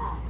Yeah.